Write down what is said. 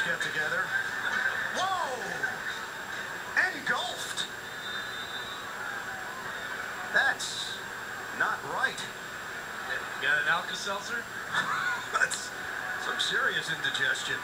teams get-together. Whoa! Engulfed! That's not right. Got an Alka-Seltzer? That's some serious indigestion.